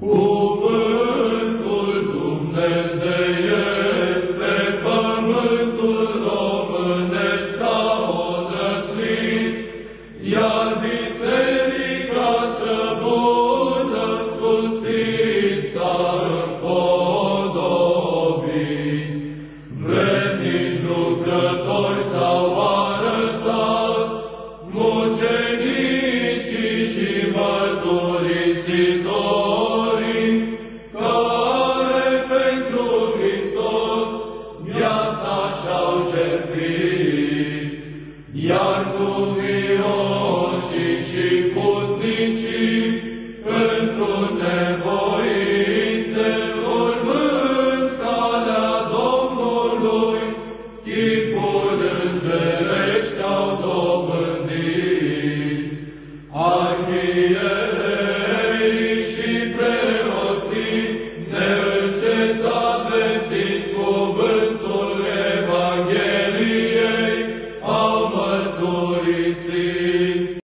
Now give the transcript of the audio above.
Cuvântul Dumnezeu pe pământul românesc s-a iar biserica străbună scutit s-a împodobit. Vrednici lucrători s-au You